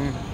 Mm.